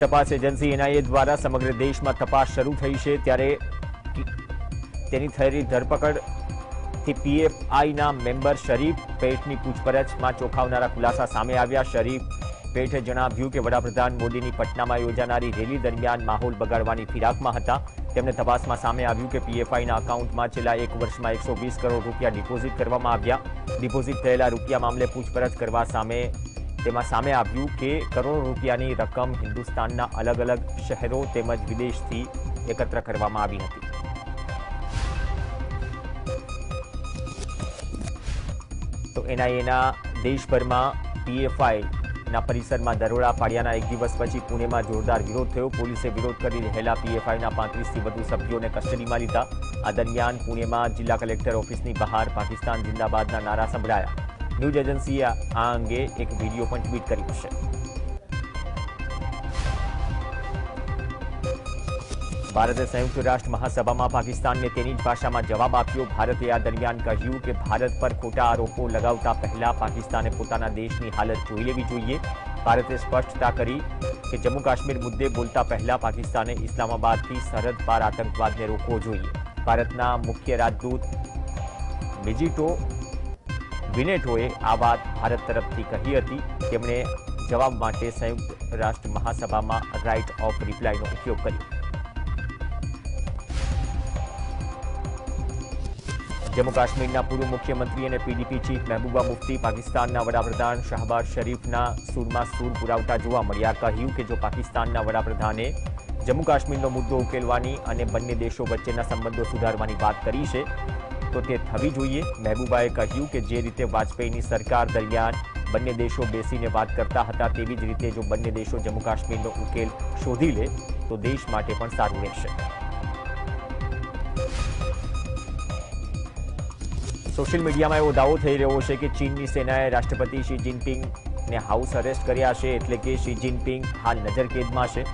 તપાસ agency NIA દ્વારા સમગ્ર દેશમાં તપાસ શરૂ થઈ છે ત્યારે તેની થયેલી ધરપકડથી પીએફઆઈના મેમ્બર શરીફ પેઠની પૂછપરછમાં ચોંકાવનારા ખુલાસા સામે આવ્યા શરીફ પેઠે જણાવ્યું કે વડાપ્રધાન મોદીની પટનામાં યોજાનારી રેલી દરમિયાન માહોલ બગાડવાની ફિરાકમાં હતા તેમને તપાસમાં સામે આવ્યું કે પીએફઆઈના અકાઉન્ટમાં છેલ્લા એક વર્ષમાં એકસો વીસ કરોડ રૂપિયા ડિપોઝિટ કરવામાં આવ્યા ડિપોઝિટ થયેલા રૂપિયા મામલે પૂછપરછ કરવા સામે તેમાં સામે આવ્યું કે કરોડો રૂપિયાની રકમ હિન્દુસ્તાનના અલગ અલગ શહેરો તેમજ વિદેશથી એકત્ર કરવામાં આવી હતી તો એનઆઈએના દેશભરમાં પીએફઆઈ ના પરિસરમાં દરોડા પાડ્યાના એક દિવસ પછી પુણેમાં જોરદાર વિરોધ થયો પોલીસે વિરોધ કરી રહેલા પીએફઆઈના પાંત્રીસથી વધુ સભ્યોને કસ્ટડીમાં લીધા આ દરમિયાન પુણેમાં જિલ્લા કલેક્ટર ઓફિસની બહાર પાકિસ્તાન જિંદાબાદના નારા સંભળાયા ન્યૂઝ એજન્સીએ આ અંગે એક વિડીયો પણ ટ્વીટ કર્યો છે ભારતે સંયુક્ત રાષ્ટ્ર મહાસભામાં પાકિસ્તાનને તેની જ ભાષામાં જવાબ આપ્યો ભારતે આ દરમિયાન કહ્યું કે ભારત પર ખોટા આરોપો લગાવતા પહેલા પાકિસ્તાને પોતાના દેશની હાલત જોઈ લેવી જોઈએ ભારતે સ્પષ્ટતા કરી કે જમ્મુ કાશ્મીર મુદ્દે બોલતા પહેલા પાકિસ્તાને ઇસ્લામાબાદથી સરહદ પાર આતંકવાદને રોકવો જોઈએ ભારતના મુખ્ય રાજદૂત વિજિટો વિનેટોએ આ વાત ભારત તરફથી કહી હતી. તેમણે જવાબ માટે સંયુક્ત રાષ્ટ્ર મહાસભામાં રાઇટ ઓફ રિપ્લાયનો ઉપયોગ કર્યો. જમ્મુ કાશ્મીરના પૂર્વ મુખ્યમંત્રી અને પીડીપી ચીફ મહેબૂબા મુફ્તી પાકિસ્તાનના વડાપ્રધાન શહબાઝ શરીફના સૂરમાં સૂર પુરાવતા જોવા મળ્યા. કહ્યું કે જો પાકિસ્તાનના વડાપ્રધાને જમ્મુ કાશ્મીરનો મુદ્દો ઉકેલવાની અને બંને દેશો વચ્ચેના સંબંધો સુધારવાની વાત કરી છે તો તે થવી જોઈએ મહેબૂબાએ કહ્યું કે જે રીતે વાજપેયીની સરકાર દરમિયાન બંને દેશો બેસીને વાત કરતા હતા તેવી જ રીતે જો બંને દેશો જમ્મુ કાશ્મીરનો ઉકેલ શોધી લે તો દેશ માટે પણ સારું રહેશે સોશિયલ મીડિયામાં એવો દાવો થઈ રહ્યો છે કે ચીનની સેનાએ રાષ્ટ્રપતિ શી જિનપિંગને હાઉસ અરેસ્ટ કર્યા છે એટલે કે શી જિનપિંગ હાલ નજરકેદમાં છે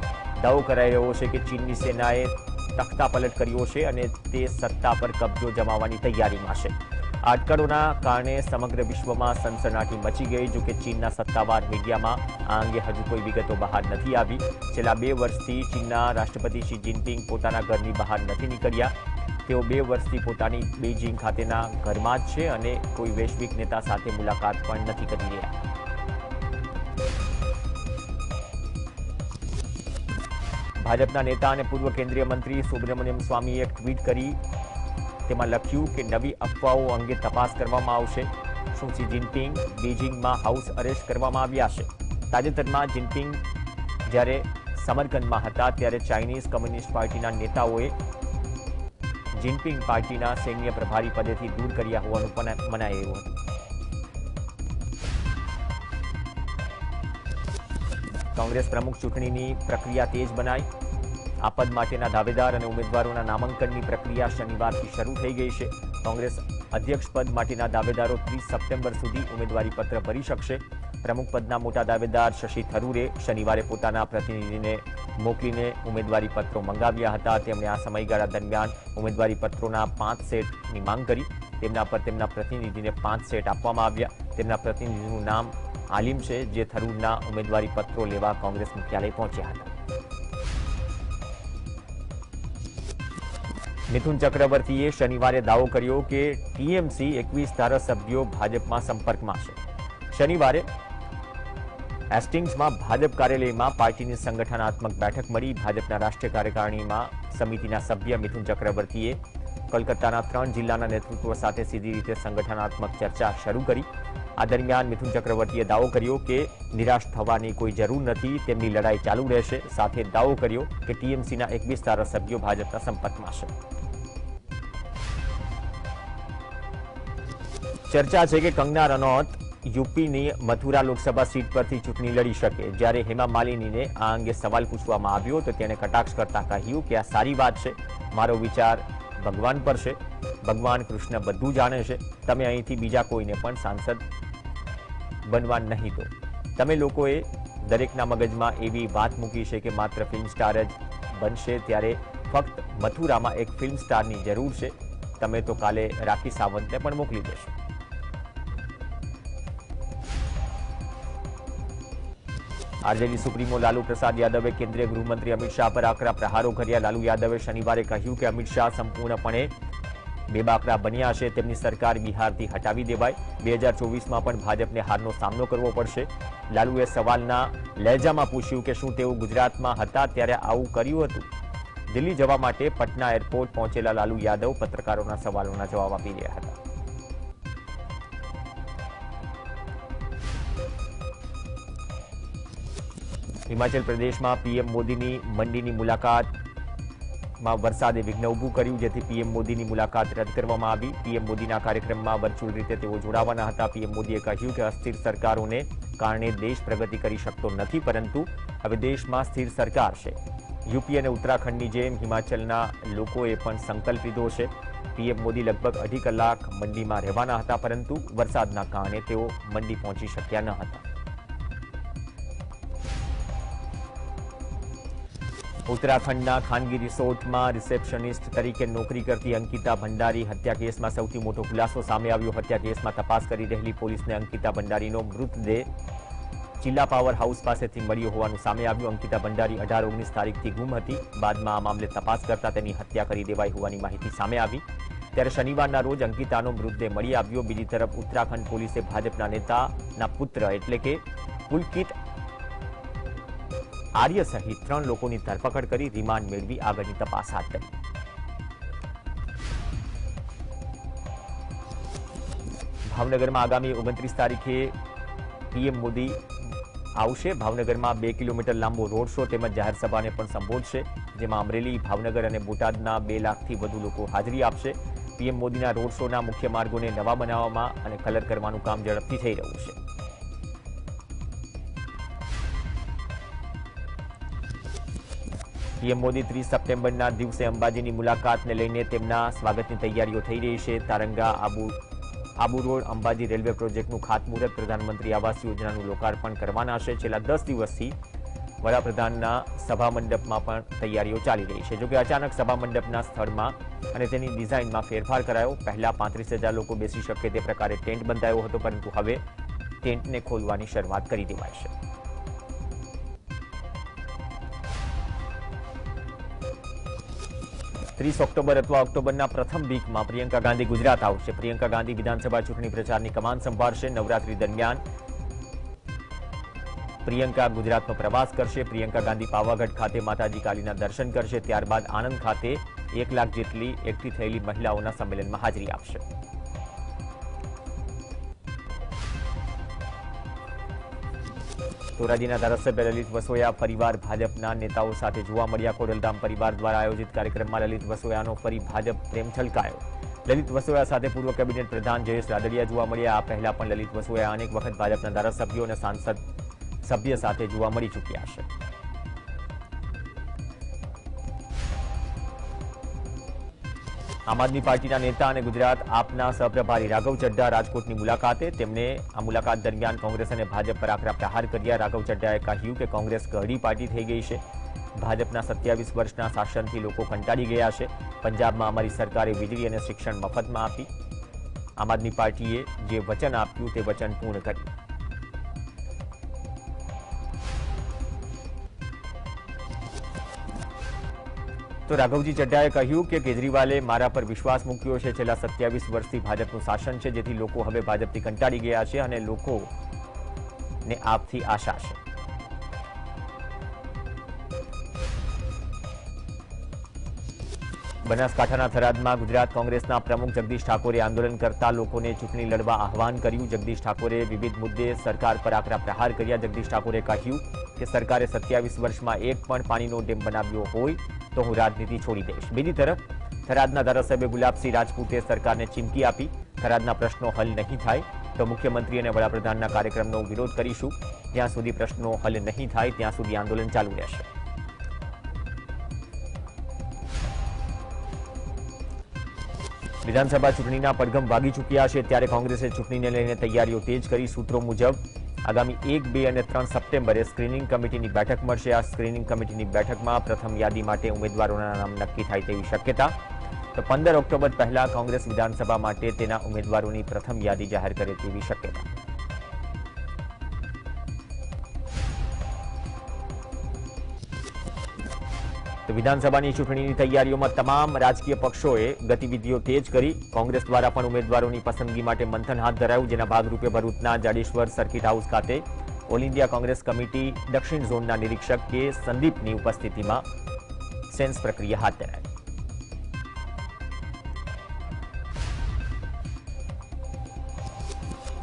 દાવો કરાઈ રહ્યો છે કે ચીનની સેનાએ તખ્તાપલટ કર્યો છે અને તે સત્તા પર કબજો જમાવવાની તૈયારીમાં છે આ અટકળોના કારણે સમગ્ર વિશ્વમાં સનસનાટી મચી ગઈ જો કે ચીનના સત્તાવાર મીડિયામાં આ અંગે હજુ કોઈ વિગતો બહાર નથી આવી છેલ્લા બે વર્ષથી ચીનના રાષ્ટ્રપતિ શી જિનપિંગ પોતાના ઘરની બહાર નથી નીકળ્યા તેઓ બે વર્ષથી પોતાની બેઇજિંગ ખાતેના ઘરમાં જ છે અને કોઈ વૈશ્વિક નેતા સાથે મુલાકાત પણ નથી કરી રહ્યા ભાજપના નેતા અને પૂર્વ કેન્દ્રીય મંત્રી સુબ્રમણ્યમ સ્વામીએ ટ્વીટ કરી તેમાં લખ્યું કે નવી અફવાઓ અંગે તપાસ કરવામાં આવશે. શું શી જિનપિંગ બીજિંગમાં હાઉસ અરેસ્ટ કરવામાં આવ્યા છે? તાજેતરમાં જિનપિંગ જ્યારે સમરકંદમાં હતા ત્યારે ચાઇનીઝ કમ્યુનિસ્ટ પાર્ટીના નેતાઓએ જિનપિંગ પાર્ટીના સૈન્ય પ્રભારી પદેથી દૂર કર્યા હોવાનું પણ મનાયું હતું. કોંગ્રેસ પ્રમુખ ચૂંટણીની પ્રક્રિયા તેજ બનાવી આ પદ માટેના દાવેદાર અને ઉમેદવારોના નામાંકનની પ્રક્રિયા શનિવારથી શરૂ થઈ ગઈ છે કોંગ્રેસ અધ્યક્ષ પદ માટેના દાવેદારો ત્રીસ સપ્ટેમ્બર સુધી ઉમેદવારી પત્ર ભરી શકશે પ્રમુખ પદના મોટા દાવેદાર શશી થરૂરે શનિવારે પોતાના પ્રતિનિધિને મોકલીને ઉમેદવારી પત્રો મંગાવ્યા હતા તેમણે આ સમયગાળા દરમિયાન ઉમેદવારી પત્રોના પાંચ સેટની માંગ કરી તેમના પર તેમના પ્રતિનિધિને પાંચ સેટ આપવામાં આવ્યા તેમના પ્રતિનિધિનું નામ આલિમ છે જે થરૂરના ઉમેદવારી પત્રો લેવા કોંગ્રેસ મુખ્યાલય પહોંચ્યા હતા મિથુન ચક્રવર્તીએ શનિવારે દાવો કર્યો કે ટીએમસી એકવીસ ધારાસભ્યો ભાજપમાં સંપર્કમાં છે શનિવારે હેસ્ટિંગ્સમાં ભાજપ કાર્યાલયમાં પાર્ટીની સંગઠનાત્મક બેઠક મળી ભાજપના રાષ્ટ્રીય કાર્યકારિણીમાં સમિતિના સભ્ય મિથુન ચક્રવર્તીએ કોલકાતાના ત્રણ જિલ્લાના નેતૃત્વ સાથે સીધી રીતે સંગઠનાત્મક ચર્ચા શરૂ કરી આ દરમિયાન મિથુન ચક્રવર્તીએ દાવો કર્યો કે નિરાશ થવાની કોઈ જરૂર નથી તેમની લડાઈ ચાલુ રહેશે સાથે દાવો કર્યો કે ટીએમસીના એકવીસ ધારાસભ્યો ભાજપના સંપર્કમાં છે ચર્ચા છે કે કંગના રનૌત યુપીની મથુરા લોકસભા સીટ પરથી ચૂંટણી લડી શકે જ્યારે હેમા માલિનીને આ અંગે સવાલ પૂછવામાં આવ્યો તો તેણે કટાક્ષ કરતા કહ્યું કે આ સારી વાત છે મારો વિચાર ભગવાન પર છે ભગવાન કૃષ્ણ બધું જાણે છે તમે અહીંથી બીજા કોઈને પણ સાંસદ બનવા નહીં દો તમે લોકોએ દરેકના મગજમાં એવી વાત મૂકી છે કે માત્ર ફિલ્મ સ્ટાર જ બનશે ત્યારે ફક્ત મથુરામાં એક ફિલ્મ સ્ટારની જરૂર છે તમે તો કાલે રાખી સાવંતને પણ મોકલી દેશો આરજેડી સુપ્રીમો લાલુ પ્રસાદ યાદવે કેન્દ્રીય ગૃહમંત્રી અમિત શાહ પર આકરા પ્રહારો કર્યા લાલુ યાદવે શનિવારે કહ્યું કે અમિત શાહ સંપૂર્ણપણે બેબાકરા બન્યા છે તેમની સરકાર બિહારથી હટાવી દેવાય બે હજાર ચોવીસમાં પણ ભાજપને હારનો સામનો કરવો પડશે લાલુએ સવાલના લહેજામાં પૂછ્યું કે શું તેઓ ગુજરાતમાં હતા ત્યારે આવું કર્યું હતું દિલ્હી જવા માટે પટના એરપોર્ટ પહોંચેલા લાલુ યાદવ પત્રકારોના સવાલોના જવાબ આપી રહ્યા હતા હિમાચલ પ્રદેશમાં પીએમ મોદીની મંડીની મુલાકાતમાં વરસાદે વિઘ્ન ઊભું કર્યું જેથી પીએમ મોદીની મુલાકાત રદ કરવામાં આવી પીએમ મોદીના કાર્યક્રમમાં વર્ચ્યુઅલ રીતે તેઓ જોડાવાના હતા પીએમ મોદીએ કહ્યું કે અસ્થિર સરકારોને કારણે દેશ પ્રગતિ કરી શકતો નથી પરંતુ હવે દેશમાં સ્થિર સરકાર છે યુપી અને ઉત્તરાખંડની જેમ હિમાચલના લોકોએ પણ સંકલ્પ લીધો છે પીએમ મોદી લગભગ અઢી કલાક મંડીમાં રહેવાના હતા પરંતુ વરસાદના કારણે તેઓ મંડી પહોંચી શક્યા ન હતા ઉત્તરાખંડના ખાનગી રિસોર્ટમાં રિસેપ્શનિસ્ટ તરીકે નોકરી કરતી અંકિતા ભંડારી હત્યા કેસમાં સૌથી મોટો ખુલાસો સામે આવ્યો હત્યા કેસમાં તપાસ કરી રહેલી પોલીસને અંકિતા ભંડારીનો મૃતદેહ ચિલ્લા પાવર હાઉસ પાસેથી મળ્યો હોવાનું સામે આવ્યું અંકિતા ભંડારી અઢાર ઓગણીસ તારીખથી ગુમ હતી બાદમાં આ મામલે તપાસ કરતા તેની હત્યા કરી દેવાઈ હોવાની માહિતી સામે આવી ત્યારે શનિવારના રોજ અંકિતાનો મૃતદેહ મળી આવ્યો બીજી તરફ ઉત્તરાખંડ પોલીસે ભાજપના નેતાના પુત્ર એટલે કે પુલકિત આર્ય સહિત ત્રણ લોકોની ધરપકડ કરી રિમાન્ડ મેળવી આગળની તપાસ હાથ ધરી. ભાવનગરમાં આગામી ઓગણત્રીસ તારીખે પીએમ મોદી આવશે. ભાવનગરમાં બે કિલોમીટર લાંબો રોડ શો તેમજ જાહેર સભાને પણ સંબોધશે, જેમાં અમરેલી, ભાવનગર અને બોટાદના બે લાખથી વધુ લોકો હાજરી આપશે. પીએમ મોદીના રોડ શોના મુખ્ય માર્ગોને નવા બનાવવામાં અને કલર કરવાનું કામ ઝડપથી થઈ રહ્યું છે. પીએમ મોદી ત્રીસ સપ્ટેમ્બરના દિવસે અંબાજીની મુલાકાતને લઈને તેમના સ્વાગતની તૈયારીઓ થઈ રહી છે તારંગા આબુ આબુ રોડ અંબાજી રેલવે પ્રોજેક્ટનું ખાતમુહૂર્ત પ્રધાનમંત્રી આવાસ યોજનાનું લોકાર્પણ કરવાના છે છેલ્લા દસ દિવસથી વડાપ્રધાનના સભા મંડપમાં પણ તૈયારીઓ ચાલી રહી છે જોકે અચાનક સભા મંડપના સ્થળમાં અને તેની ડિઝાઇનમાં ફેરફાર કરાયો પહેલા પાંત્રીસ હજાર લોકો બેસી શકે તે પ્રકારે ટેન્ટ બંધાયો હતો પરંતુ હવે ટેન્ટને ખોલવાની શરૂઆત કરી દેવાય છે ત્રીસ ઓક્ટોબર અથવા ઓક્ટોબરના પ્રથમ વીકમાં પ્રિયંકા ગાંધી ગુજરાત આવશે પ્રિયંકા ગાંધી વિધાનસભા ચૂંટણી પ્રચારની કમાન સંભાળશે નવરાત્રી દરમિયાન પ્રિયંકા ગુજરાતનો પ્રવાસ કરશે પ્રિયંકા ગાંધી પાવાગઢ ખાતે માતાજી કાલીના દર્શન કરશે ત્યારબાદ આણંદ ખાતે એક લાખ જેટલી એકઠી થયેલી મહિલાઓના સંમેલનમાં હાજરી આપશે ધોરાજીના ધારાસભ્ય લલિત વસોયા ફરીવાર ભાજપના નેતાઓ સાથે જોવા મળ્યા ખોડલધામ પરિવાર દ્વારા આયોજિત કાર્યક્રમમાં લલિત વસોયાનો ફરી ભાજપ પ્રેમ છલકાયો લલિત વસોયા સાથે પૂર્વ કેબિનેટ પ્રધાન જયેશ રાદડિયા જોવા મળ્યા આ પહેલા પણ લલિત વસોયા અનેક વખત ભાજપના ધારાસભ્યો અને સાંસદ સભ્ય સાથે જોવા મળી ચૂક્યા છે આમ આદમી પાર્ટીના નેતા અને ગુજરાત આપના સહપ્રભારી રાઘવ ચડ્ડા રાજકોટની મુલાકાતે તેમણે આ મુલાકાત દરમિયાન કોંગ્રેસ અને ભાજપ પર આકરા પ્રહાર કર્યા રાઘવ ચડ્ડાએ કહ્યું કે કોંગ્રેસ ગઢી પાર્ટી થઈ ગઈ છે ભાજપના સત્યાવીસ વર્ષના શાસનથી લોકો કંટાળી ગયા છે પંજાબમાં અમારી સરકારે વીજળી અને શિક્ષણ મફતમાં આપી આમ આદમી પાર્ટીએ જે વચન આપ્યું તે વચન પૂર્ણ કર્યું તો રાઘવજી ચડ્ડાએ કહ્યું કે કેજરીવાલે મારા પર વિશ્વાસ મૂક્યો છે છેલ્લા સત્યાવીસ વર્ષથી ભાજપનું શાસન છે જેથી લોકો હવે ભાજપથી કંટાળી ગયા છે અને લોકોને આપથી આશા છે બનાસકાંઠાના થરાદમાં ગુજરાત કોંગ્રેસના પ્રમુખ જગદીશ ઠાકોરે આંદોલન કરતા લોકોને ચૂંટણી લડવા આહવાન કર્યું જગદીશ ઠાકોરે વિવિધ મુદ્દે સરકાર પર આકરા પ્રહાર કર્યા જગદીશ ઠાકોરે કહ્યું કે સરકારે સત્યાવીસ વર્ષમાં એક પણ પાણીનો ડેમ બનાવ્યો હોય તો હું રાજનીતિ છોડી દઈશ બીજી તરફ થરાદના ધારાસભ્ય ગુલાબસિંહ રાજપૂતે સરકારને ચીમકી આપી થરાદના પ્રશ્નો હલ નહીં થાય તો મુખ્યમંત્રી અને વડાપ્રધાનના કાર્યક્રમનો વિરોધ કરીશું જ્યાં સુધી પ્રશ્નો હલ નહીં થાય ત્યાં સુધી આંદોલન ચાલુ રહેશે વિધાનસભા ચૂંટણીના પડઘમ વાગી ચૂક્યા છે ત્યારે કોંગ્રેસે ચૂંટણીને લઈને તૈયારીઓ તેજ કરી સૂત્રો મુજબ આગામી એક બે અને ત્રણ સપ્ટેમ્બરે સ્ક્રીનિંગ કમિટીની બેઠક મળશે આ સ્ક્રીનિંગ કમિટીની બેઠકમાં પ્રથમ યાદી માટે ઉમેદવારોના નામ નક્કી થાય તેવી શક્યતા તો પંદર ઓક્ટોબર પહેલા કોંગ્રેસ વિધાનસભા માટે તેના ઉમેદવારોની પ્રથમ યાદી જાહેર કરે તેવી શક્યતા તો વિધાનસભાની ચૂંટણીની તૈયારીઓમાં તમામ રાજકીય પક્ષોએ ગતિવિધિઓ તેજ કરી કોંગ્રેસ દ્વારા પણ ઉમેદવારોની પસંદગી માટે મંથન હાથ ધરાયું જેના ભાગરૂપે ભરૂચના જાડેશ્વર સર્કિટ હાઉસ ખાતે ઓલ ઇન્ડિયા કોંગ્રેસ કમિટી દક્ષિણ ઝોનના નિરીક્ષક કે સંદીપની ઉપસ્થિતિમાં સેન્સ પ્રક્રિયા હાથ ધરાઈ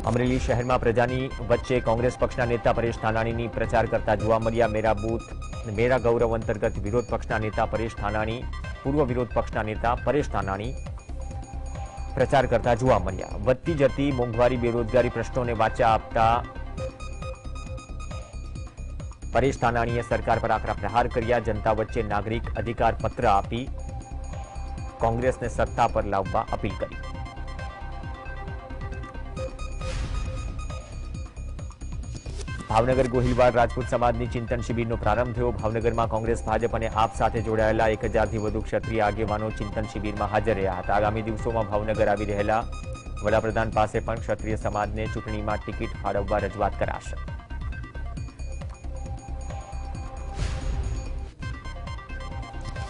અમરેલી શહેરમાં પ્રજાની વચ્ચે કોંગ્રેસ પક્ષના નેતા પરેશ ધાનાણીની પ્રચાર કરતા જોવા મળ્યા મેરા બૂથ મેરા ગૌરવ અંતર્ગત વિરોધ પક્ષના નેતા પરેશ ધાનાણી પૂર્વ વિરોધ પક્ષના નેતા પરેશ ધાનાણી પ્રચાર કરતા જોવા મળ્યા વધતી જતી મોંઘવારી બેરોજગારી પ્રશ્નોને વાચા આપતા પરેશ ધાનાણીએ સરકાર પર આકરા પ્રહાર કર્યા જનતા વચ્ચે નાગરિક અધિકાર પત્ર આપી કોંગ્રેસને સત્તા પર લાવવા અપીલ કરી ભાવનગર ગોહિલવાડ રાજપૂત સમાજની ચિંતન શિબિરનો પ્રારંભ થયો ભાવનગરમાં કોંગ્રેસ ભાજપ અને આપ સાથે જોડાયેલા એક હજારથી વધુ ક્ષત્રિય આગેવાનો ચિંતન શિબિરમાં હાજર રહ્યા હતા આગામી દિવસોમાં ભાવનગર આવી રહેલા વડાપ્રધાન પાસે પણ ક્ષત્રિય સમાજને ચૂંટણીમાં ટિકિટ ફાળવવા રજૂઆત કરાશે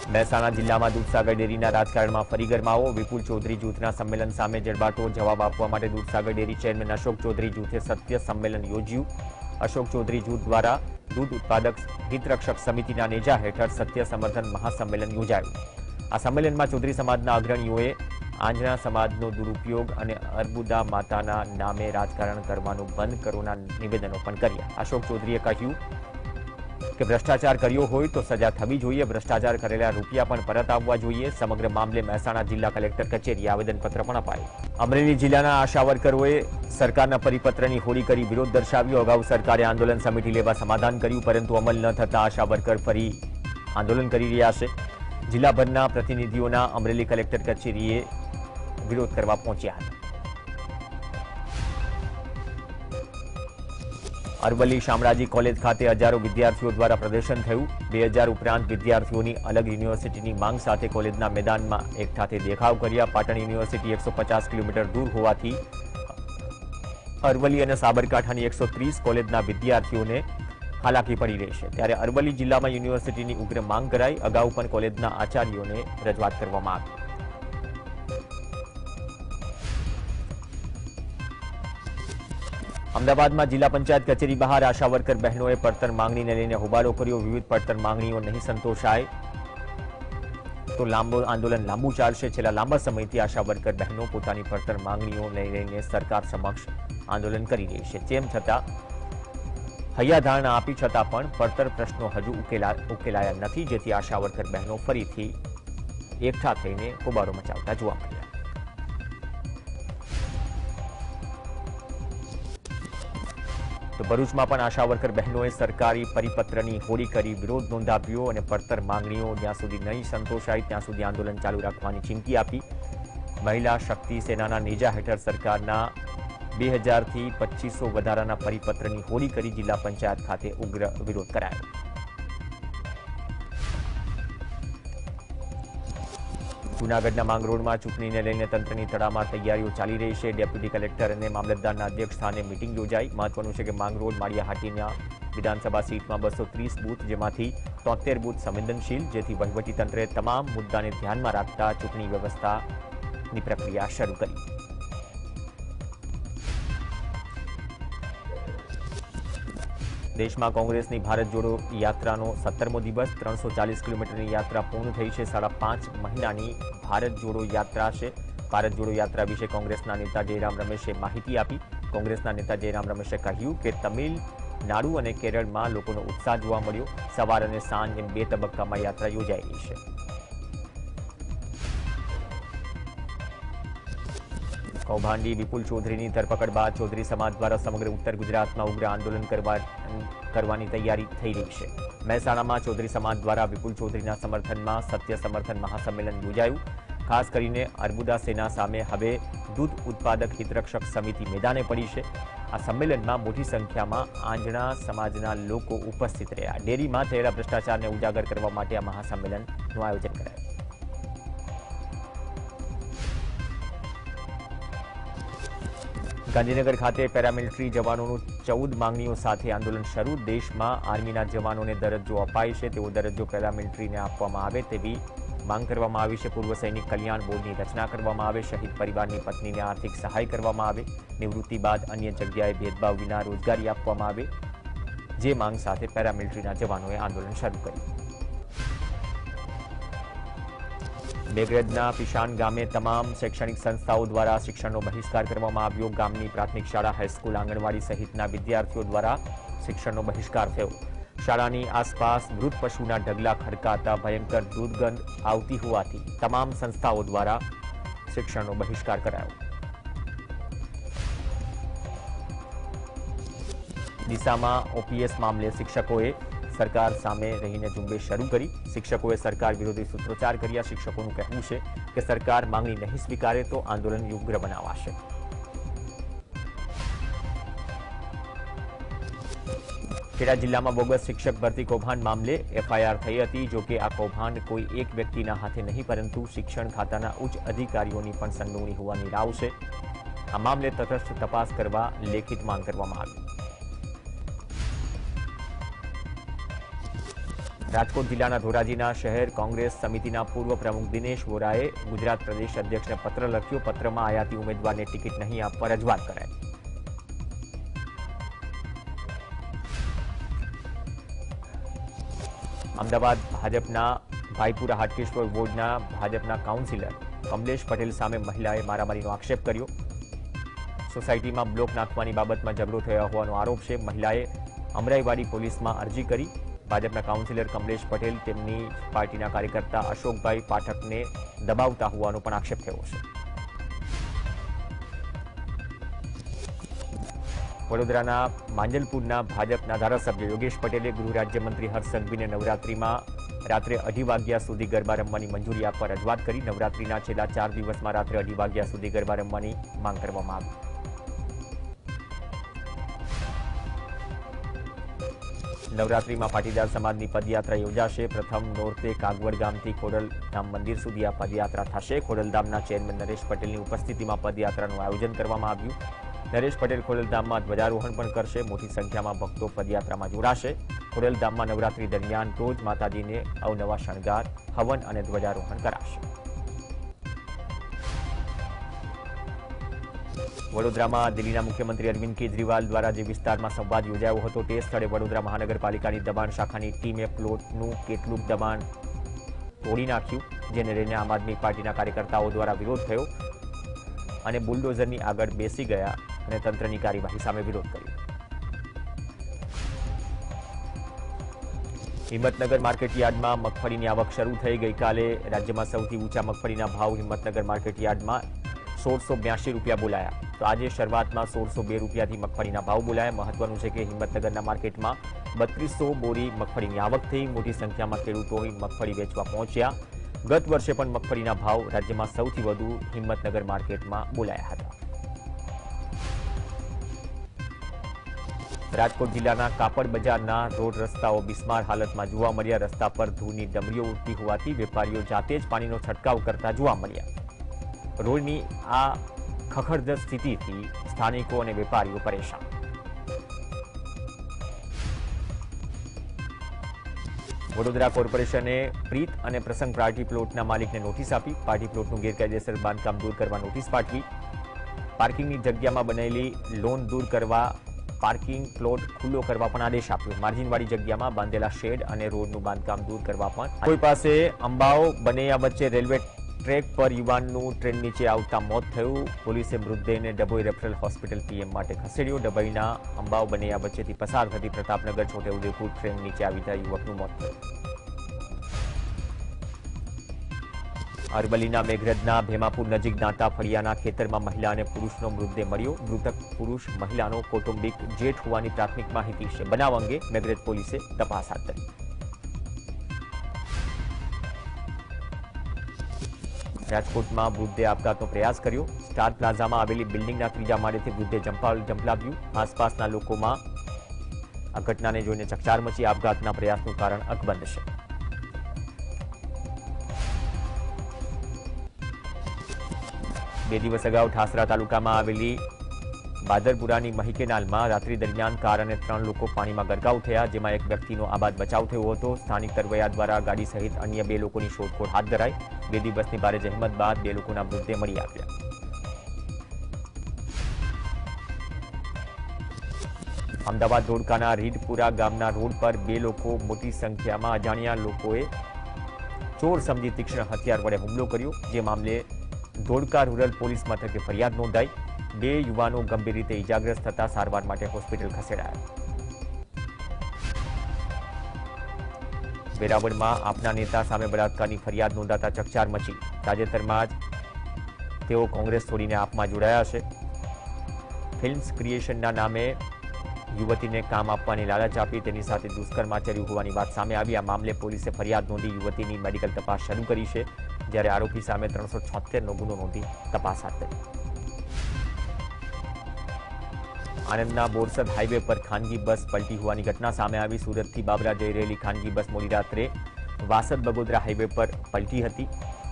મહેસાણા જિલ્લામાં દૂધસાગર ડેરીના રાજકારણમાં ફરી ગરમાવો વિપુલ ચૌધરી જૂથના સંમેલન સામે જડબાટોળ જવાબ આપવા માટે દૂધસાગર ડેરી ચેરમેન અશોક ચૌધરી જૂથે સત્ય સંમેલન યોજ્યું અશોક ચૌધરી જૂથ દ્વારા દૂધ ઉત્પાદક હિતરક્ષક સમિતિના નેજા હેઠળ સત્ય સમર્થન મહાસંમેલન યોજાયું આ સંમેલનમાં ચૌધરી સમાજના અગ્રણીઓએ આંજણા સમાજનો દુરુપયોગ અને અર્બુદા માતાના નામે રાજકારણ કરવાનું બંધ કરોના નિવેદનો પણ કર્યા અશોક ચૌધરીએ કહ્યું કે ભ્રષ્ટાચાર કર્યો હોય તો સજા થવી જોઈએ ભ્રષ્ટાચાર કરેલા રૂપિયા પણ પરત આવવા જોઈએ સમગ્ર મામલે મહેસાણા જિલ્લા કલેક્ટર કચેરી આવેદનપત્ર પણ અપાયું અમરેલી જિલ્લાના આશા વર્કરોએ સરકારના પરિપત્રની હોળી કરી વિરોધ દર્શાવ્યો અગાઉ સરકારે આંદોલન સમિતિ લેવા સમાધાન કર્યું પરંતુ અમલ ન થતા આશા વર્કર ફરી આંદોલન કરી રહ્યા છે જિલ્લાભરના પ્રતિનિધિઓના અમરેલી કલેક્ટર કચેરીએ વિરોધ કરવા પહોંચ્યા હતા અરવલ્લી શામળાજી કોલેજ ખાતે હજારો વિદ્યાર્થીઓ દ્વારા પ્રદર્શન થયું બે હજાર ઉપરાંત વિદ્યાર્થીઓની અલગ યુનિવર્સિટીની માંગ સાથે કોલેજના મેદાનમાં એકઠાથી દેખાવ કર્યા પાટણ યુનિવર્સિટી એકસો પચાસ કિલોમીટર દૂર હોવાથી અરવલ્લી અને સાબરકાંઠાની એકસો ત્રીસ કોલેજના વિદ્યાર્થીઓને હાલાકી પડી રહેશે ત્યારે અરવલ્લી જિલ્લામાં યુનિવર્સિટીની ઉગ્ર માંગ કરાઈ અગાઉ પણ કોલેજના આચાર્યોને રજૂઆત કરવામાં આવી અમદાવાદમાં જિલ્લા પંચાયત કચેરી બહાર આશા વર્કર બહેનોએ પડતર માંગણીને લઈને હોબાળો કર્યો વિવિધ પડતર માંગણીઓ નહીં સંતોષાય તો લાંબો આંદોલન લાંબુ ચાલશે છેલ્લા લાંબા સમયથી આશા વર્કર બહેનો પોતાની પડતર માંગણીઓને લઈને સરકાર સમક્ષ આંદોલન કરી રહી છે તેમ છતાં હૈયાધારણા આપી છતાં પણ પડતર પ્રશ્નો હજુ ઉકેલા ઉકેલાયા નથી જેથી આશા વર્કર બહેનો ફરીથી એકઠા થઈને હોબાળો મચાવતા જોવા મળ્યા તો ભરૂચમાં પણ આશા વર્કર બહેનોએ સરકારી પરિપત્રની હોળી કરી વિરોધ નોંધાવ્યો અને પડતર માંગણીઓ જ્યાં સુધી નહીં સંતોષાય ત્યાં સુધી આંદોલન ચાલુ રાખવાની ચીમકી આપી મહિલા શક્તિ સેનાના નેજા હેઠળ સરકારના બે હજારથી પચીસો વધારાના પરિપત્રની હોળી કરી જિલ્લા પંચાયત ખાતે ઉગ્ર વિરોધ કરાયો જૂનાગઢના માંગરોળમાં ચૂંટણીને લઈને તંત્રની તડામાર તૈયારીઓ ચાલી રહી છે ડેપ્યુટી કલેક્ટર અને મામલતદારના અધ્યક્ષ સ્થાને મિટિંગ યોજાઈ મહત્વનું છે કે માંગરોળ માળિયાહાટીના વિધાનસભા સીટમાં બસો ત્રીસ બૂથ જેમાંથી તોતેર બૂથ સંવેદનશીલ જેથી વહીવટીતંત્રે તમામ મુદ્દાને ધ્યાનમાં રાખતા ચૂંટણી વ્યવસ્થાની પ્રક્રિયા શરૂ કરી દેશમાં કોંગ્રેસની ભારત જોડો યાત્રાનો સત્તરમો દિવસ ત્રણસો ચાલીસ કિલોમીટરની યાત્રા પૂર્ણ થઈ છે સાડા પાંચ મહિનાની ભારત જોડો યાત્રા છે ભારત જોડો યાત્રા વિશે કોંગ્રેસના નેતા જયરામ રમેશે માહિતી આપી કોંગ્રેસના નેતા જયરામ રમેશે કહ્યું કે તમિલ નાડુ અને કેરળમાં લોકોનો ઉત્સાહ જોવા મળ્યો સવાર અને સાંજ એમ બે તબક્કામાં યાત્રા યોજાઈ રહી છે કૌભાંડી વિપુલ ચૌધરીની ધરપકડ બાદ ચૌધરી સમાજ દ્વારા સમગ્ર ઉત્તર ગુજરાતમાં ઉગ્ર આંદોલન કરવા કરવાની તૈયારી થઈ રહી છે મહેસાણામાં ચૌધરી સમાજ દ્વારા વિપુલ ચૌધરીના સમર્થનમાં સત્ય સમર્થન મહાસંમેલન યોજાયું ખાસ કરીને અર્બુદા સેના સામે હવે દૂધ ઉત્પાદક હિતરક્ષક સમિતિ મેદાને પડી છે આ સંમેલનમાં મોટી સંખ્યામાં આંજણા સમાજના લોકો ઉપસ્થિત રહ્યા ડેરીમાં થયેલા ભ્રષ્ટાચારને ઉજાગર કરવા માટે આ મહાસંમેલનનું આયોજન ગાંધીનગર ખાતે પેરામિલિટરી જવાનોનું ચૌદ માંગણીઓ સાથે આંદોલન શરૂ દેશમાં આર્મીના જવાનોને દરજ્જો અપાય છે તેવો દરજ્જો પેરામિલિટરીને આપવામાં આવે તેવી માંગ કરવામાં આવી છે પૂર્વ સૈનિક કલ્યાણ બોર્ડની રચના કરવામાં આવે શહીદ પરિવારની પત્નીને આર્થિક સહાય કરવામાં આવે નિવૃત્તિ બાદ અન્ય જગ્યાએ ભેદભાવ વિના રોજગારી આપવામાં આવે જે માંગ સાથે પેરામિલિટરીના જવાનોએ આંદોલન શરૂ કર્યું મેઘરજના પિશાન ગામે તમામ શૈક્ષણિક સંસ્થાઓ દ્વારા શિક્ષણનો બહિષ્કાર કરવામાં આવ્યો ગામની પ્રાથમિક શાળા હાઈસ્કૂલ આંગણવાડી સહિતના વિદ્યાર્થીઓ દ્વારા શિક્ષણનો બહિષ્કાર થયો શાળાની આસપાસ મૃત પશુના ઢગલા ખડકાતા ભયંકર દુર્ગંધ આવતી હોવાથી તમામ સંસ્થાઓ દ્વારા શિક્ષણનો બહિષ્કાર કરાયો દિશામાં ઓપીએસ મામલે શિક્ષકોએ સરકાર સામે રહીને ઝુંબેશ શરૂ કરી શિક્ષકોએ સરકાર વિરોધી સૂત્રોચ્ચાર કર્યા શિક્ષકોનું કહેવું છે કે સરકાર માંગણી નહીં સ્વીકારે તો આંદોલન ઉગ્ર બનાવાશે ખેડા જિલ્લામાં બોગસ શિક્ષક ભરતી કૌભાંડ મામલે એફઆઈઆર થઈ હતી જો કે આ કૌભાંડ કોઈ એક વ્યક્તિના હાથે નહીં પરંતુ શિક્ષણ ખાતાના ઉચ્ચ અધિકારીઓની પણ સંડોવણી હોવાની રાવ છે આ મામલે તટસ્થ તપાસ કરવા લેખિત માંગ કરવામાં આવી રાજકોટ જિલ્લાના ધોરાજીના શહેર કોંગ્રેસ સમિતિના પૂર્વ પ્રમુખ દિનેશ વોરાએ ગુજરાત પ્રદેશ અધ્યક્ષને પત્ર લખ્યો પત્રમાં આયાતી ઉમેદવારને ટિકિટ નહીં આપવા રજૂઆત કરાઈ અમદાવાદ ભાજપના ભાઈપુરા હાટકેશ્વર વોર્ડના ભાજપના કાઉન્સિલર કમલેશ પટેલ સામે મહિલાએ મારામારીનો આક્ષેપ કર્યો સોસાયટીમાં બ્લોક નાખવાની બાબતમાં ઝઘડો થયો હોવાનો આરોપ છે મહિલાએ અમરાઈવાડી પોલીસમાં અરજી કરી ભાજપના કાઉન્સિલર કમલેશ પટેલ તેમની પાર્ટીના કાર્યકર્તા અશોકભાઈ પાઠકને દબાવતા હોવાનો પણ આક્ષેપ થયો છે વડોદરાના માંજલપુરના ભાજપના ધારાસભ્ય યોગેશ પટેલે ગૃહ રાજ્યમંત્રી હર્ષ સંઘવીને નવરાત્રીમાં રાત્રે અઢી વાગ્યા સુધી ગરબા રમવાની મંજૂરી આપવા રજૂઆત કરી નવરાત્રીના છેલ્લા ચાર દિવસમાં રાત્રે અઢી વાગ્યા સુધી ગરબા રમવાની માંગ કરવામાં આવી નવરાત્રીમાં પાટીદાર સમાજની પદયાત્રા યોજાશે પ્રથમ નોરતે કાગવડ ગામથી ખોડલધામ મંદિર સુધી આ પદયાત્રા થશે ખોડલધામના ચેરમેન નરેશ પટેલની ઉપસ્થિતિમાં પદયાત્રાનું આયોજન કરવામાં આવ્યું નરેશ પટેલ ખોડલધામમાં ધ્વજારોહણ પણ કરશે મોટી સંખ્યામાં ભક્તો પદયાત્રામાં જોડાશે ખોડલધામમાં નવરાત્રી દરમિયાન રોજ માતાજીને અવનવા શણગાર હવન અને ધ્વજારોહણ કરાશે વડોદરામાં દિલ્હીના મુખ્યમંત્રી અરવિંદ કેજરીવાલ દ્વારા જે વિસ્તારમાં સંવાદ યોજાયો હતો તે સ્થળે વડોદરા મહાનગરપાલિકાની દબાણ શાખાની ટીમે પ્લોટનું કેટલુંક દબાણ તોડી નાખ્યું જેને લઈને આમ આદમી પાર્ટીના કાર્યકર્તાઓ દ્વારા વિરોધ થયો અને બુલડોઝરની આગળ બેસી ગયા અને તંત્રની કાર્યવાહી સામે વિરોધ કર્યો હિંમતનગર માર્કેટ યાર્ડમાં મગફળીની આવક શરૂ થઈ ગઈકાલે રાજ્યમાં સૌથી ઊંચા મગફળીના ભાવ હિંમતનગર માર્કેટ યાર્ડમાં સોળસો બ્યાસી રૂપિયા બોલાયા તો આજે શરૂઆતમાં સોળસો બે રૂપિયાથી મગફળીના ભાવ બોલાયા મહત્વનું છે કે હિંમતનગરના માર્કેટમાં બત્રીસો બોરી મગફળીની આવક થઈ મોટી સંખ્યામાં ખેડૂતો મગફળી વેચવા પહોંચ્યા ગત વર્ષે પણ મગફળીના ભાવ રાજ્યમાં સૌથી વધુ હિંમતનગર માર્કેટમાં બોલાયા હતા રાજકોટ જિલ્લાના કાપડ બજારના રોડ રસ્તાઓ બિસ્માર હાલતમાં જોવા મળ્યા રસ્તા પર ધૂળની ડમરીઓ ઉડતી હોવાથી વેપારીઓ જાતે જ પાણીનો છંટકાવ કરતા જોવા મળ્યા રોડની આ ખખડદ સ્થિતિથી સ્થાનિકો અને વેપારીઓ પરેશાન વડોદરા કોર્પોરેશને પ્રીત અને પ્રસંગ પાર્ટી પ્લોટના માલિકને નોટિસ આપી પાર્ટી પ્લોટનું ગેરકાયદેસર બાંધકામ દૂર કરવા નોટિસ પાઠવી પાર્કિંગની જગ્યામાં બનેલી લોન દૂર કરવા પાર્કિંગ પ્લોટ ખુલ્લો કરવા પણ આદેશ આપ્યો માર્જિનવાળી જગ્યામાં બાંધેલા શેડ અને રોડનું બાંધકામ દૂર કરવા પણ કોઈ પાસે અંબાઓ બનેયા વચ્ચે રેલવે ટ્રેક પર યુવાનનું ટ્રેન નીચે આવતા મોત થયું પોલીસે મૃતદેહને ડભોઈ રેફરલ હોસ્પિટલ પીએમ માટે ખસેડ્યો ડભોઈના અંબાવ બનેયા વચ્ચેથી પસાર થતી પ્રતાપનગર છોટે ઉદેપુર ટ્રેન નીચે આવી જતા યુવકનું મોત થયું અરવલ્લીના મેઘરજના ભેમાપુર નજીક દાંતા ફળિયાના ખેતરમાં મહિલા અને પુરુષનો મૃતદેહ મળ્યો મૃતક પુરુષ મહિલાનો કૌટુંબિક જેઠ હોવાની પ્રાથમિક માહિતી છે બનાવ અંગે મેઘરજ પોલીસે તપાસ હાથ ધરી રાજકોટમાં વૃદ્ધે આપઘાતનો પ્રયાસ કર્યો સ્ટાર પ્લાઝામાં આવેલી બિલ્ડિંગના ત્રીજા માળેથી વૃદ્ધે જંપલાવ્યું આસપાસના લોકોમાં આ ઘટનાને જોઈને ચકચાર મચી આપઘાતના પ્રયાસનું કારણ અકબંધ છે બે દિવસ અગાઉ ઠાસરા તાલુકામાં આવેલી બાદરપુરાની મહી કેનાલમાં રાત્રિ દરમિયાન કાર અને ત્રણ લોકો પાણીમાં ગરકાવ થયા જેમાં એક વ્યક્તિનો આબાદ બચાવ થયો હતો સ્થાનિક તરવૈયા દ્વારા ગાડી સહિત અન્ય બે લોકોની શોધખોળ હાથ ધરાઈ બે દિવસની ભારે જહેમત બાદ બે લોકોના મૃતદેહ મળી આવ્યા અમદાવાદ ધોળકાના રીડપુરા ગામના રોડ પર બે લોકો મોટી સંખ્યામાં અજાણ્યા લોકોએ ચોર સમજી તીક્ષ્ણ હથિયાર વડે હુમલો કર્યો જે મામલે ધોળકા રૂરલ પોલીસ મથકે ફરિયાદ નોંધાઈ બે યુવાનો ગંભીર રીતે ઇજાગ્રસ્ત થતા સારવાર માટે હોસ્પિટલ ખસેડાયા વેરાવળમાં આપના નેતા સામે બળાત્કારની ફરિયાદ નોંધાતા ચકચાર મચી તાજેતરમાં જ તેઓ કોંગ્રેસ છોડીને આપમાં જોડાયા છે ફિલ્મ્સ ક્રિએશનના નામે યુવતીને કામ આપવાની લાલચ આપી તેની સાથે દુષ્કર્મ આચર્યું હોવાની વાત સામે આવી આ મામલે પોલીસે ફરિયાદ નોંધી યુવતીની મેડિકલ તપાસ શરૂ કરી છે જ્યારે આરોપી સામે ત્રણસો છોતેરનો ગુનો નોંધી તપાસ હાથ ધરી આણંદના બોરસદ હાઈવે પર ખાનગી બસ પલટી હોવાની ઘટના સામે આવી સુરતથી બાબરા જઈ રહેલી ખાનગી બસ મોડી રાત્રે વાસદ બગોદરા હાઈવે પર પલટી હતી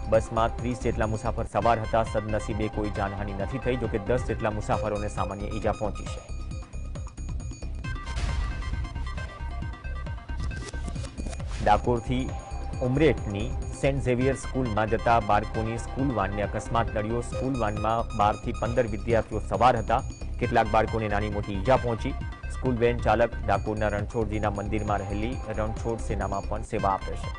બસમાં ત્રીસ જેટલા મુસાફર સવાર હતા સદનસીબે કોઈ જાનહાનિ નથી થઈ જોકે દસ જેટલા મુસાફરોને સામાન્ય ઈજા પહોંચી છે ડાકોરથી ઉમરેઠની સેન્ટ ઝેવિયર સ્કૂલમાં જતા બાળકોની સ્કૂલ વાનને અકસ્માત નડ્યો સ્કૂલ વાનમાં બારથી પંદર વિદ્યાર્થીઓ સવાર હતા કેટલાક બાળકોને નાની મોટી ઈજા પહોંચી સ્કૂલ વેન ચાલક ડાકોરના રણછોડજીના મંદિરમાં રહેલી રણછોડ સેનામાં પણ સેવા આપે છે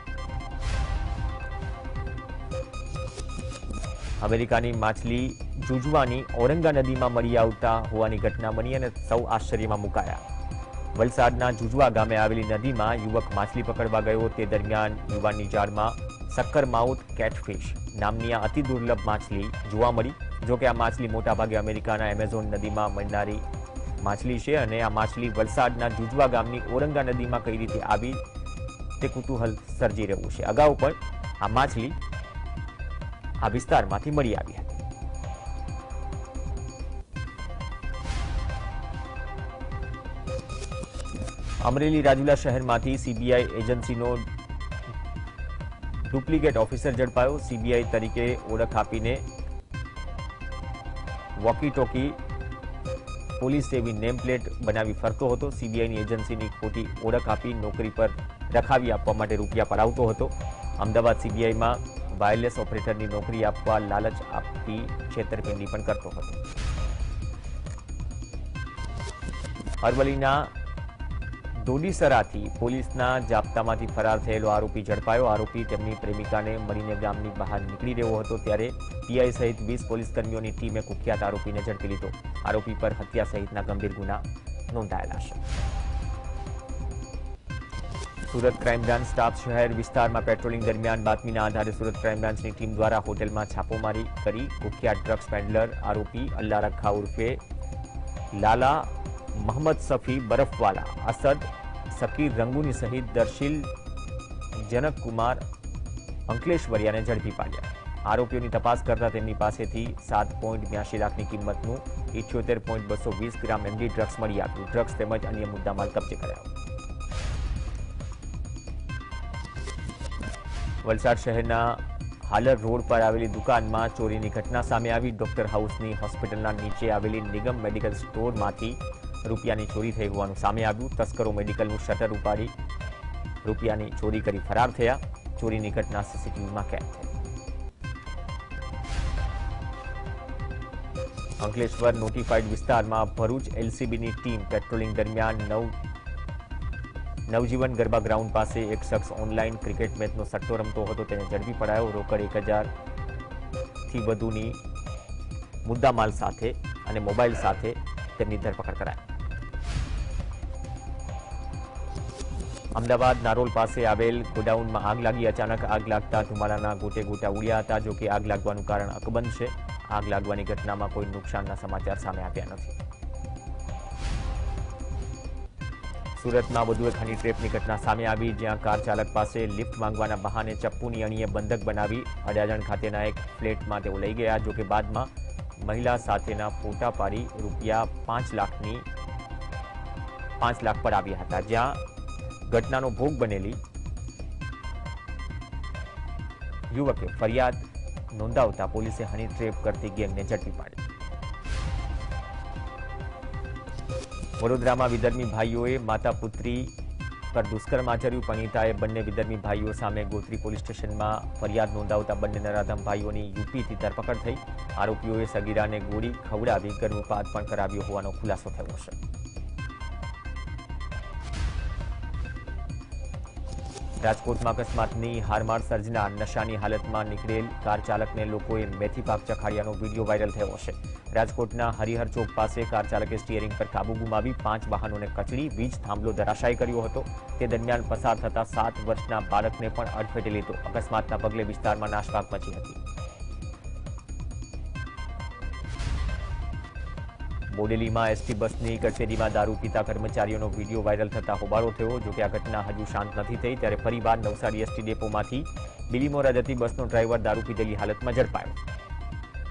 અમેરિકાની માછલી જુજવાની ઔરંગા નદીમાં મળી આવતા હોવાની ઘટના બની અને સૌ આશ્ચર્યમાં મુકાયા વલસાડના જુજવા ગામે આવેલી નદીમાં યુવક માછલી પકડવા ગયો તે દરમિયાન યુવાનની જાળમાં સક્કર માઉથ કેટફિશ નામની આ અતિ દુર્લભ માછલી જોવા મળી. જોકે આ માછલી મોટાભાગે અમેરિકાના એમેઝોન નદીમાં મળનારી માછલી છે અને આ માછલી વલસાડના જુજવા ગામની ઓરંગા નદીમાં કઈ રીતે આવી તે કુતૂહલ સર્જી રહ્યું છે. અગાઉ પણ આ માછલી આ વિસ્તારમાંથી મળી આવી હતી. અમરેલી રાજુલા શહેરમાંથી સીબીઆઈ એજન્સીનો ડુપ્લિકેટ ઓફિસર ઝડપાયો સીબીઆઈ તરીકે ઓળખ આપીને વોકી ટોકી પોલીસ સેવી નેમ પ્લેટ બનાવી ફરતો હતો સીબીઆઈની એજન્સીની ખોટી ઓળખ આપી નોકરી પર રખાવી આપવા માટે રૂપિયા પડાવતો હતો અમદાવાદ સીબીઆઈમાં વાયરલેસ ઓપરેટરની નોકરી આપવા લાલચ આપતી છેતરપિંડી પણ કરતો હતો અરવલ્લીના દોડીસરાથી પોલીસના જાપ્તામાંથી ફરાર થયેલો આરોપી ઝડપાયો આરોપી તેમની પ્રેમિકાને મળીને ગામની બહાર નીકળી રહ્યો હતો ત્યારે પીઆઈ સહિત વીસ પોલીસ કર્મીઓની ટીમે કુખ્યાત આરોપીને ઝડપી લીધો આરોપી પર હત્યા સહિતના ગંભીર ગુના નોંધાયેલા છે સુરત ક્રાઇમ બ્રાન્ચ સ્ટાફ શહેર વિસ્તારમાં પેટ્રોલિંગ દરમિયાન બાતમીના આધારે સુરત ક્રાઇમ બ્રાન્ચની ટીમ દ્વારા હોટેલમાં છાપોમારી કરી કુખ્યાત ડ્રગ્સ પેન્ડલર આરોપી અલ્લા રખા ઉર્ફે લાલા મોહમ્મદ સફી બરફવાલા અસદ સકીર રંગુની સહિત દર્શીલ જનકકુમાર અંકલેશ્વરિયાને ઝડપી પાડ્યા આરોપીઓની તપાસ કરતા તેમની પાસેથી સાત પોઈન્ટ બ્યાસી લાખની કિંમતનું ઇઠ્યોતેર પોઈન્ટ બસો વીસ ગ્રામ એમડી ડ્રગ્સ મળી આવ્યું ડ્રગ્સ તેમજ અન્ય મુદ્દામાલ કબજે કરાયો વલસાડ શહેરના હાલર રોડ પર આવેલી દુકાનમાં ચોરીની ઘટના સામે આવી ડોક્ટર હાઉસની હોસ્પિટલના નીચે આવેલી નિગમ મેડિકલ સ્ટોરમાંથી રૂપિયાની ચોરી થઈ હોવાનું સામે આવ્યું. તસ્કરો મેડિકલનું શટર ઉપાડી રૂપિયાની ચોરી કરી ફરાર થયા. ચોરીની ઘટના સીસીટીવીમાં કેદ થઈ. અંકલેશ્વર નોટિફાઈડ વિસ્તારમાં ભરૂચ એલસીબીની ટીમ પેટ્રોલિંગ દરમિયાન નવ નવજીવન ગરબા ગ્રાઉન્ડ પાસે એક શખ્સ ઓનલાઈન ક્રિકેટ મેચનો સટ્ટો રમતો હતો. તેને ઝડપી પડાયો. રોકડ એક હજારથી વધુની મુદ્દામાલ સાથે અને મોબાઈલ સાથે તેમની ધરપકડ કરાઈ. અમદાવાદ નારોલ પાસે આવેલ ગોડાઉનમાં આગ લાગી અચાનક આગ લાગતા ધુમાડાના ગોટે ગોટા ઉડ્યા હતા જો કે આગ લાગવાનું કારણ અકબંધ છે આગ લાગવાની ઘટનામાં કોઈ નુકસાનના સમાચાર સામે આવ્યા નથી સુરતમાં વધુ એક હની ટ્રેપની ઘટના સામે આવી જ્યાં કાર ચાલક પાસે લિફ્ટ માંગવાના બહાને ચપ્પુની અણીએ બંધક બનાવી અડાજણ ખાતેના એક ફ્લેટમાં તેઓ લઈ ગયા જોકે બાદમાં મહિલા સાથેના ફોટા પાડી રૂપિયા પાંચ લાખની પાંચ લાખ પર આવ્યા હતા જ્યાં ઘટનાનો ભોગ બનેલી યુવકે ફરિયાદ નોંધાવતા પોલીસે હની ટ્રેપ કરતી ગેંગને ઝડપી પાડી વડોદરામાં વિધર્મી ભાઈઓએ માતા પુત્રી પર દુષ્કર્મ આચર્યું પરિણીતાએ બંને વિધર્મી ભાઈઓ સામે ગોત્રી પોલીસ સ્ટેશનમાં ફરિયાદ નોંધાવતા બંને નરાધમ ભાઈઓની યુપીથી ધરપકડ થઈ આરોપીઓએ સગીરાને ગોળી ખવડાવી ગર્ભપાત પણ કરાવ્યો હોવાનો ખુલાસો થયો છે રાજકોટમાં અકસ્માતની હારમાર સર્જનાર નશાની હાલતમાં નીકળેલ કાર ચાલકને લોકોએ મેથી પાક ચખાડ્યાનો વિડીયો વાયરલ થયો છે રાજકોટના હરિહર ચોક પાસે કાર ચાલકે સ્ટીયરિંગ પર કાબુ ગુમાવી પાંચ વાહનોને કચડી વીજ થાંભલો ધરાશાયી કર્યો હતો તે દરમિયાન પસાર થતા સાત વર્ષના બાળકને પણ અડફેટે લીધો અકસ્માતના પગલે વિસ્તારમાં નાશપાક મચી હતી બોડેલીમાં એસટી બસની કચેરીમાં દારૂ પીતા કર્મચારીઓનો વિડીયો વાયરલ થતા હોબાળો થયો જોકે આ ઘટના હજુ શાંત નથી થઈ ત્યારે ફરીવાર નવસારી એસટી ડેપોમાંથી બિલીમોરા જતી બસનો ડ્રાઈવર દારૂ પીધેલી હાલતમાં ઝડપાયો